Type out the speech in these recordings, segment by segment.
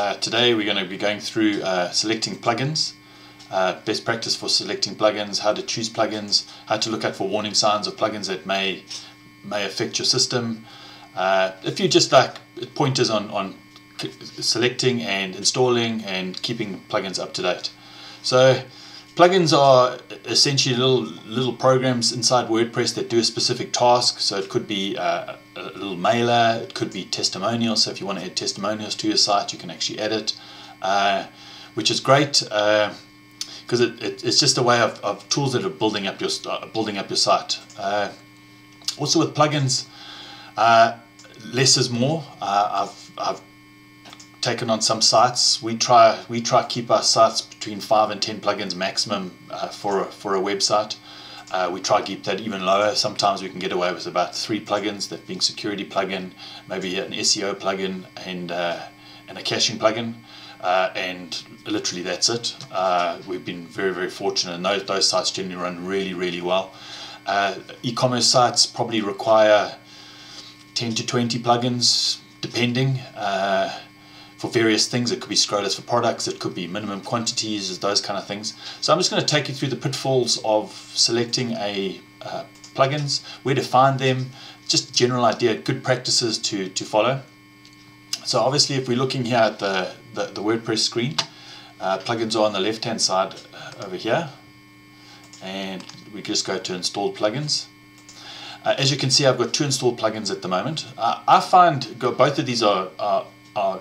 Uh, today we're going to be going through uh, selecting plugins, uh, best practice for selecting plugins, how to choose plugins, how to look out for warning signs of plugins that may may affect your system. Uh, if you just like pointers on, on selecting and installing and keeping plugins up to date. So Plugins are essentially little little programs inside WordPress that do a specific task. So it could be uh, a little mailer, it could be testimonials. So if you want to add testimonials to your site, you can actually add it, uh, which is great because uh, it, it, it's just a way of, of tools that are building up your uh, building up your site. Uh, also with plugins, less is more. I've I've taken on some sites. We try we try to keep our sites between five and ten plugins maximum uh, for a, for a website. Uh, we try to keep that even lower. Sometimes we can get away with about three plugins, that being security plugin, maybe an SEO plugin, and uh, and a caching plugin, uh, and literally that's it. Uh, we've been very very fortunate, and those those sites generally run really really well. Uh, e-commerce sites probably require 10 to 20 plugins, depending for various things. It could be scrollers for products, it could be minimum quantities, those kind of things. So I'm just going to take you through the pitfalls of selecting a uh, plugins, where to find them, just general idea, good practices to, to follow. So obviously if we're looking here at the, the, the WordPress screen, uh, plugins are on the left hand side uh, over here and we just go to install plugins. Uh, as you can see I've got two installed plugins at the moment. Uh, I find both of these are, are, are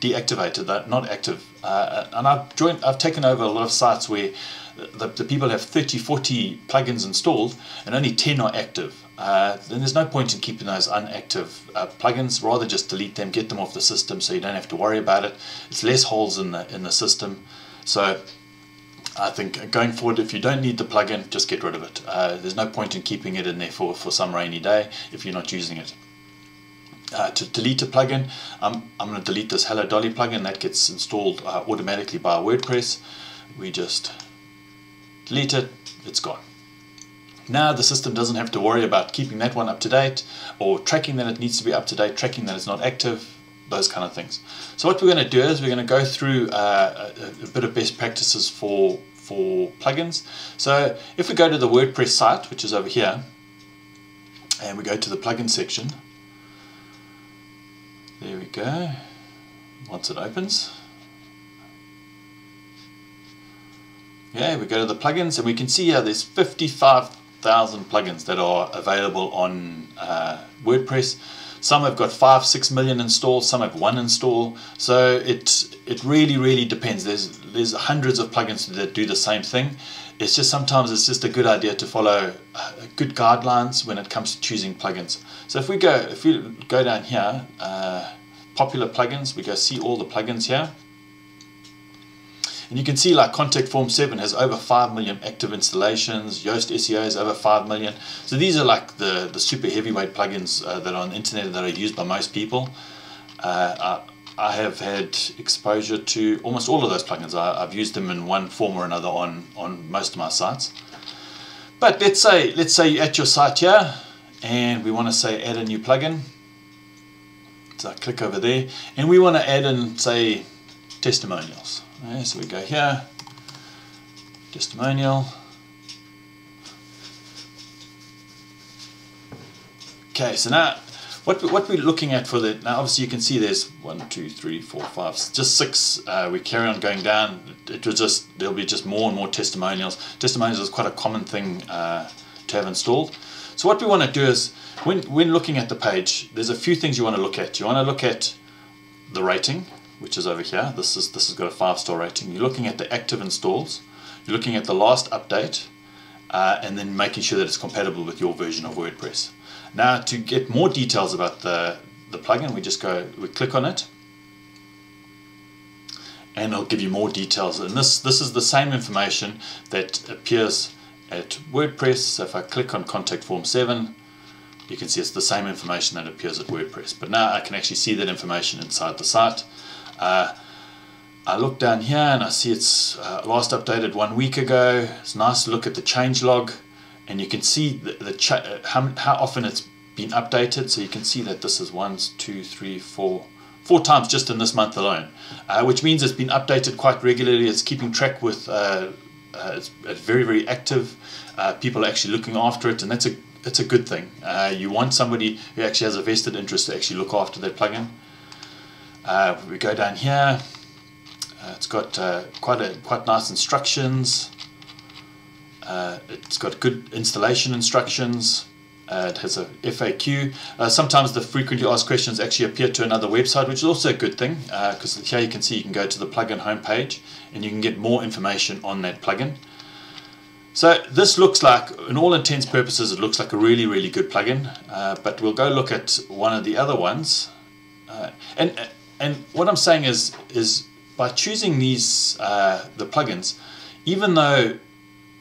deactivated, they're not active. Uh, and I've joined, I've taken over a lot of sites where the, the people have 30, 40 plugins installed and only 10 are active. Uh, then there's no point in keeping those unactive uh, plugins. Rather just delete them, get them off the system, so you don't have to worry about it. It's less holes in the in the system. So I think going forward, if you don't need the plugin, just get rid of it. Uh, there's no point in keeping it in there for for some rainy day if you're not using it uh, to delete a plugin, um, I'm going to delete this Hello Dolly plugin that gets installed uh, automatically by WordPress. We just delete it, it's gone. Now the system doesn't have to worry about keeping that one up to date or tracking that it needs to be up to date, tracking that it's not active, those kind of things. So what we're going to do is we're going to go through uh, a, a bit of best practices for, for plugins. So if we go to the WordPress site, which is over here, and we go to the plugin section, there we go. Once it opens. Yeah, we go to the plugins and we can see here there's 55,000 plugins that are available on uh, WordPress. Some have got five, six million installed, some have one install. So it it really, really depends. There's there's hundreds of plugins that do the same thing. It's just sometimes it's just a good idea to follow uh, good guidelines when it comes to choosing plugins. So if we go if we go down here, uh, popular plugins, we go see all the plugins here. And you can see like Contact Form 7 has over 5 million active installations, Yoast SEO has over 5 million. So these are like the, the super heavyweight plugins uh, that are on the internet that are used by most people. Uh, I have had exposure to almost all of those plugins. I, have used them in one form or another on, on most of my sites. But let's say, let's say you're at your site here and we want to say add a new plugin. So I click over there and we want to add in say testimonials. So we go here, testimonial. Okay, so now what, what we're looking at for the, now obviously you can see there's one, two, three, four, five, just six. Uh, we carry on going down. It will just, there'll be just more and more testimonials. Testimonials is quite a common thing uh, to have installed. So what we want to do is, when, when looking at the page, there's a few things you want to look at. You want to look at the rating, which is over here. This is this has got a five star rating. You're looking at the active installs. You're looking at the last update, uh, and then making sure that it's compatible with your version of WordPress. Now to get more details about the, the plugin, we just go, we click on it and it'll give you more details. And this, this is the same information that appears at WordPress. So if I click on Contact Form 7, you can see it's the same information that appears at WordPress. But now I can actually see that information inside the site. Uh, I look down here and I see it's uh, last updated one week ago. It's nice to look at the change log and you can see the, the uh, how, how often it's been updated so you can see that this is one two three four four times just in this month alone, uh, which means it's been updated quite regularly. It's keeping track with, uh, uh, it's, it's, very, very active. Uh, people are actually looking after it, and that's a, it's a good thing. Uh, you want somebody who actually has a vested interest to actually look after that plugin. We go down here. it's got quite a quite nice instructions. It's got good installation instructions. Uh, it has a FAQ. Uh, sometimes the frequently asked questions actually appear to another website, which is also a good thing because uh, here you can see you can go to the plugin homepage and you can get more information on that plugin. So this looks like, in all intents purposes, it looks like a really, really good plugin. Uh, but we'll go look at one of the other ones. Uh, and and what I'm saying is is by choosing these uh, the plugins, even though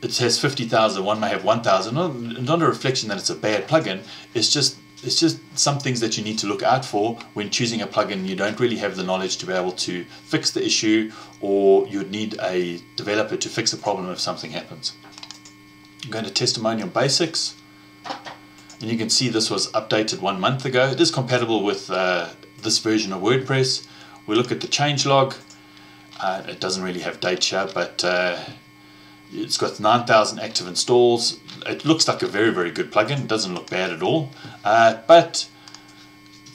it says 50,000, one may have 1,000. Not a reflection that it's a bad plugin. It's just it's just some things that you need to look out for when choosing a plugin. You don't really have the knowledge to be able to fix the issue, or you'd need a developer to fix the problem if something happens. I'm going to testimonial basics, and you can see this was updated one month ago. It is compatible with uh, this version of WordPress. We look at the changelog. Uh, it doesn't really have here, but uh, it's got 9,000 active installs. It looks like a very, very good plugin. It doesn't look bad at all. Uh, but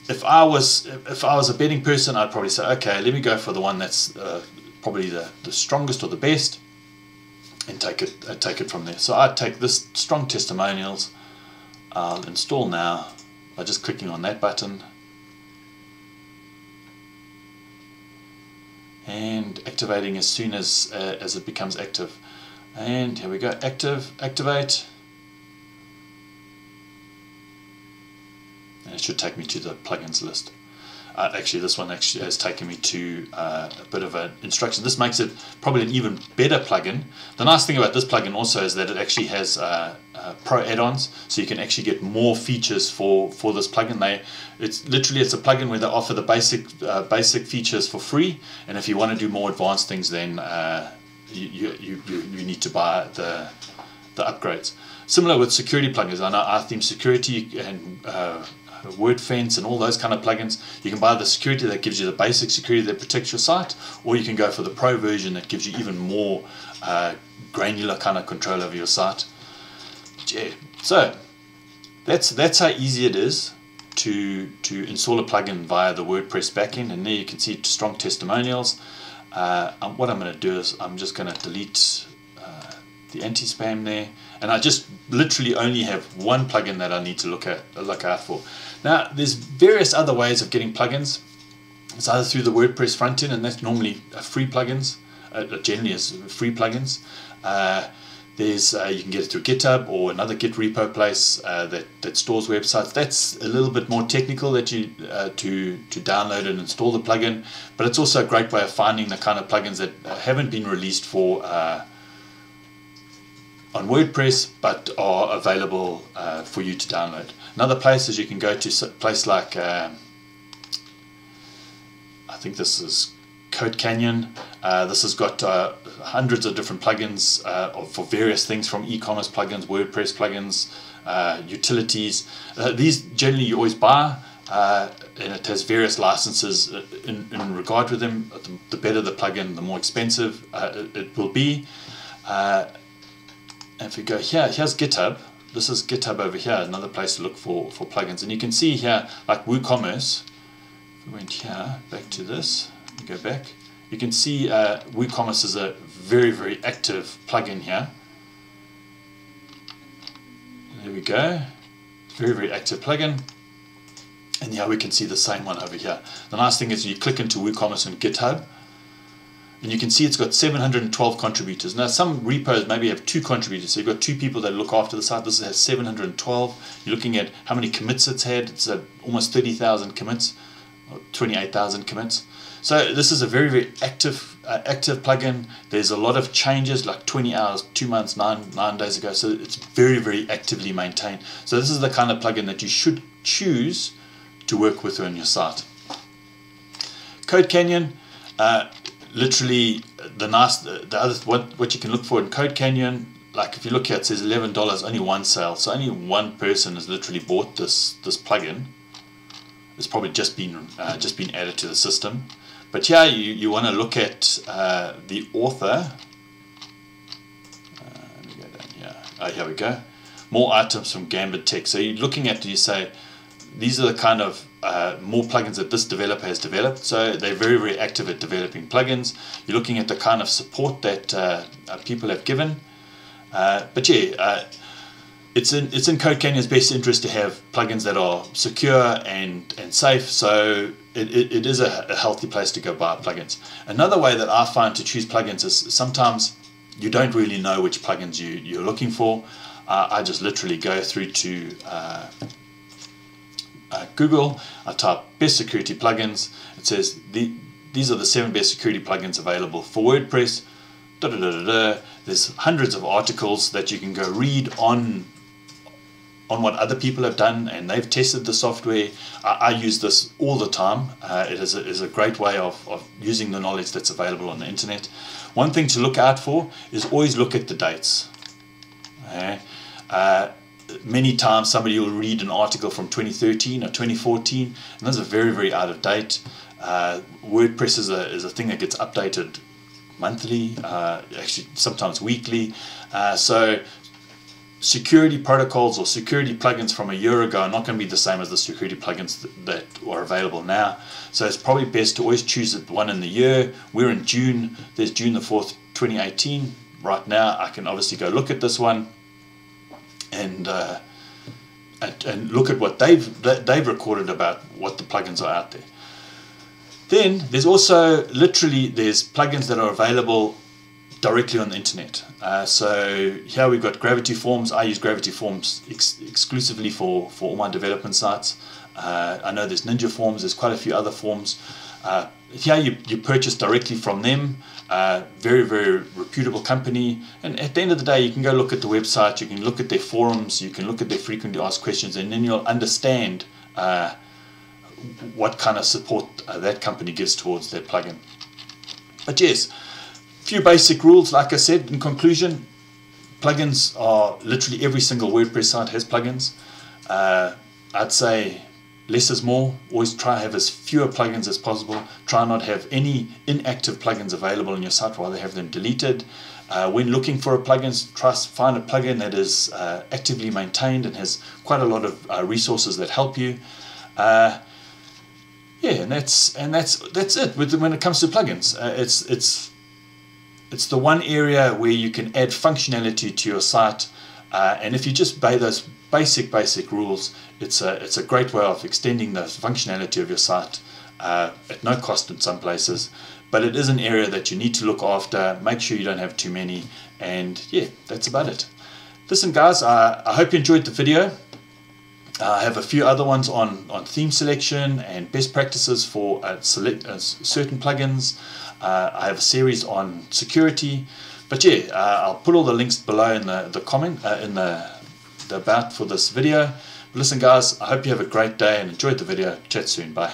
if I was if I was a betting person, I'd probably say, okay, let me go for the one that's uh, probably the, the strongest or the best, and take it uh, take it from there. So I'd take this strong testimonials. I'll install now by just clicking on that button. and activating as soon as uh, as it becomes active and here we go. Active activate. And it should take me to the plugins list. Uh, actually this one actually has taken me to uh, a bit of an instruction. This makes it probably an even better plugin. The nice thing about this plugin also is that it actually has uh, uh pro add-ons so you can actually get more features for for this plugin. They it's literally it's a plugin where they offer the basic uh, basic features for free. And if you want to do more advanced things then uh, you, you, you, you need to buy the, the upgrades. Similar with security plugins, I know iTheme Security and uh, WordFence and all those kind of plugins. You can buy the security that gives you the basic security that protects your site, or you can go for the pro version that gives you even more uh, granular kind of control over your site. Yeah. So that's that's how easy it is to to install a plugin via the WordPress backend, and there you can see strong testimonials. Uh, um, what I'm going to do is I'm just going to delete uh, the anti-spam there and I just literally only have one plugin that I need to look at look out for. Now there's various other ways of getting plugins. It's either through the WordPress front end and that's normally free plugins, uh, generally is free plugins. There's uh, you can get it through GitHub or another Git repo place uh, that that stores websites. That's a little bit more technical that you uh, to to download and install the plugin, but it's also a great way of finding the kind of plugins that uh, haven't been released for uh, on WordPress but are available uh, for you to download. Another place is you can go to a place like I think this is Code Canyon. this has got hundreds of different plugins uh, for various things from e-commerce plugins, WordPress plugins, uh, utilities. Uh, these generally you always buy uh, and it has various licenses uh, in, in regard with them. The, the, better the plugin, the more expensive uh, it, it, will be. if we go here, here's GitHub. This is GitHub over here, another place to look for, for plugins. And you can see here, like WooCommerce, we went here, back to this, go back you can see uh, WooCommerce is a very, very active plugin here. There we go. Very, very active plugin. And yeah, we can see the same one over here. The nice thing is you click into WooCommerce and GitHub, and you can see it's got 712 contributors. Now, some repos maybe have two contributors, so you've got two people that look after the site. This has 712. You're looking at how many commits it's had. It's at almost 30,000 commits, 28,000 commits. So this is a very, very active uh, active plugin. There's a lot of changes, like 20 hours, two months, nine, nine days ago. So it's very, very actively maintained. So this is the kind of plugin that you should choose to work with on your site. Code Canyon, uh, literally the nice, the other what what you can look for in Code Canyon. Like if you look here, it says eleven dollars, only one sale. So only one person has literally bought this this plugin it's probably just been uh, just been added to the system. But yeah, you, you want to look at uh, the author. Uh, let me go down here. Oh, here we go. More items from Gambit Tech. So you're looking at, you say, these are the kind of uh, more plugins that this developer has developed. So they're very, very active at developing plugins. You're looking at the kind of support that uh, uh people have given. Uh, but yeah, it's in it's in Code Canyon's best interest to have plugins that are secure and and safe. So it, it, it is a, a healthy place to go buy plugins. Another way that I find to choose plugins is sometimes you don't really know which plugins you you're looking for. Uh, I just literally go through to uh, uh, Google. I type best security plugins. It says the, these are the seven best security plugins available for WordPress. Da, da, da, There's hundreds of articles that you can go read on on what other people have done and they've tested the software. I, I use this all the time. Uh, it is a, is a great way of, of using the knowledge that's available on the internet. One thing to look out for is always look at the dates. Okay? Uh, many times somebody will read an article from 2013 or 2014 and those are very very out of date uh, WordPress is a, is a thing that gets updated monthly uh, actually sometimes weekly uh, so security protocols or security plugins from a year ago are not going to be the same as the security plugins that, that are available now. So it's probably best to always choose the one in the year. We're in June there's June the 4th 2018 right now I can obviously go look at this one and, uh, and, and look at what they've they've recorded about what the plugins are out there. Then there's also literally there's plugins that are available directly on the internet. Uh, so here we've got Gravity Forms. I use Gravity Forms ex exclusively for, for all my development sites. Uh, I know there's Ninja Forms, there's quite a few other forms. Uh, here you, you purchase directly from them, uh, very, very reputable company. And at the end of the day, you can go look at the website, you can look at their forums, you can look at their frequently asked questions, and then you'll understand uh, what kind of support uh, that company gives towards their plugin. But yes, few basic rules, like I said, in conclusion, plugins are literally every single WordPress site has plugins. Uh, I'd say less is more. Always try to have as fewer plugins as possible. Try not have any inactive plugins available on your site, rather have them deleted. Uh, when looking for a plugin, try find a plugin that is uh, actively maintained and has quite a lot of uh, resources that help you. Uh, yeah, and that's and that's that's it. With when it comes to plugins, uh, it's it's it's the one area where you can add functionality to your site, uh, and if you just obey those basic, basic rules. It's a, it's a great way of extending the functionality of your site uh, at no cost in some places. But it is an area that you need to look after. Make sure you don't have too many. And yeah, that's about it. Listen, guys, I, I hope you enjoyed the video. Uh, I have a few other ones on, on theme selection and best practices for uh, select uh, certain plugins. Uh, I have a series on security. But yeah, uh, I'll put all the links below in the, the comment uh, in the about for this video. Listen guys, I hope you have a great day and enjoyed the video. Chat soon. Bye.